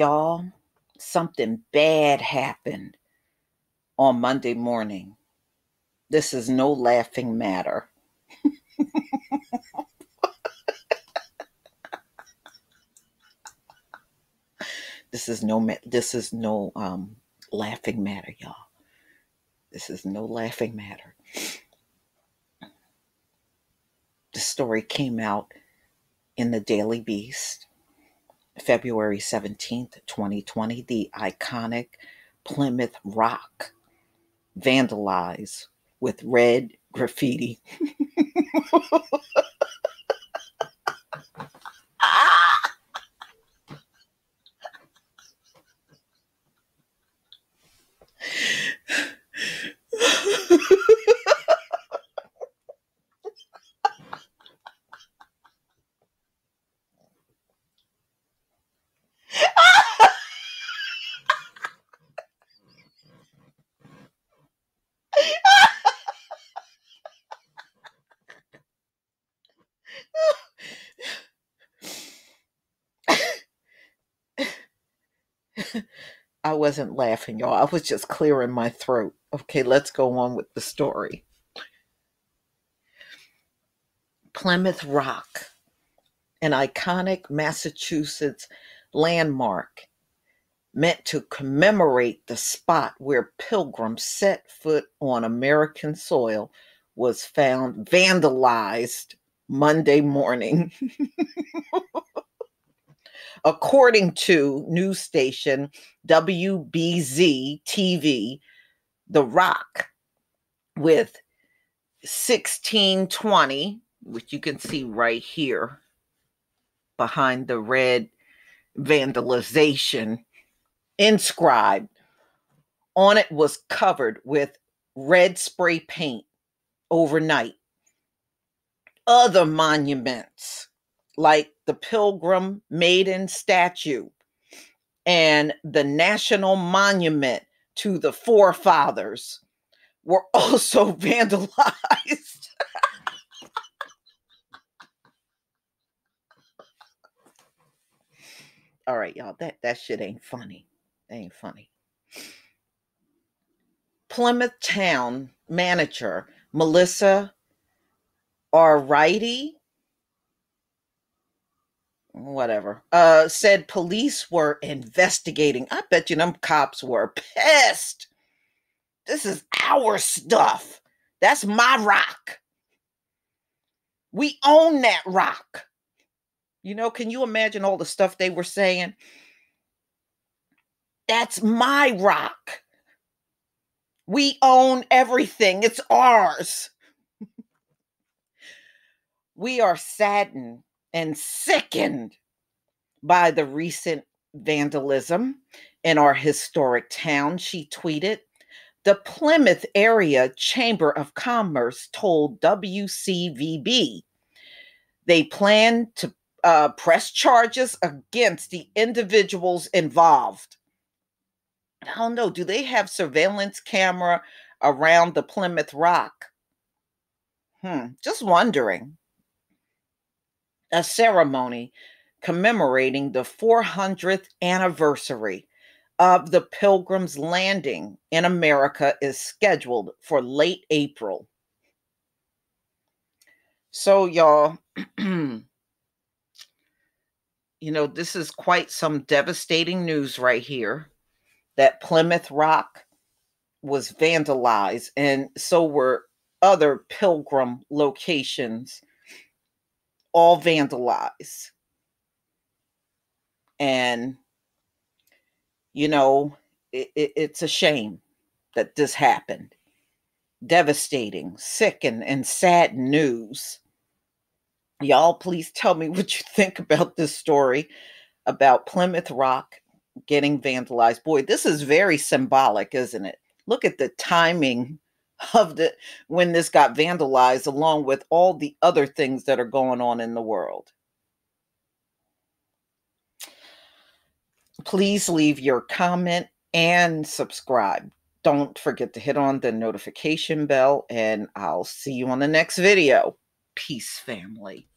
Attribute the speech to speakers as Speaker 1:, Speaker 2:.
Speaker 1: Y'all, something bad happened on Monday morning. This is no laughing matter. this is no this is no um laughing matter, y'all. This is no laughing matter. The story came out in the Daily Beast February 17th, 2020. The iconic Plymouth Rock vandalized with red graffiti. I wasn't laughing, y'all. I was just clearing my throat. Okay, let's go on with the story. Plymouth Rock, an iconic Massachusetts landmark meant to commemorate the spot where pilgrims set foot on American soil, was found vandalized Monday morning. According to news station WBZ TV, The Rock, with 1620, which you can see right here behind the red vandalization, inscribed on it was covered with red spray paint overnight. Other monuments like the Pilgrim Maiden statue and the National Monument to the Forefathers were also vandalized. All right, y'all, that, that shit ain't funny. That ain't funny. Plymouth Town manager Melissa Arighty whatever, uh, said police were investigating. I bet you them cops were pissed. This is our stuff. That's my rock. We own that rock. You know, can you imagine all the stuff they were saying? That's my rock. We own everything, it's ours. we are saddened and sickened by the recent vandalism in our historic town, she tweeted. The Plymouth Area Chamber of Commerce told WCVB they plan to uh, press charges against the individuals involved. I don't know. Do they have surveillance camera around the Plymouth Rock? Hmm, just wondering a ceremony commemorating the 400th anniversary of the Pilgrim's Landing in America is scheduled for late April. So, y'all, you know, this is quite some devastating news right here that Plymouth Rock was vandalized, and so were other pilgrim locations all vandalized. And, you know, it, it, it's a shame that this happened. Devastating, sick, and, and sad news. Y'all, please tell me what you think about this story about Plymouth Rock getting vandalized. Boy, this is very symbolic, isn't it? Look at the timing of the when this got vandalized along with all the other things that are going on in the world. Please leave your comment and subscribe. Don't forget to hit on the notification bell and I'll see you on the next video. Peace family.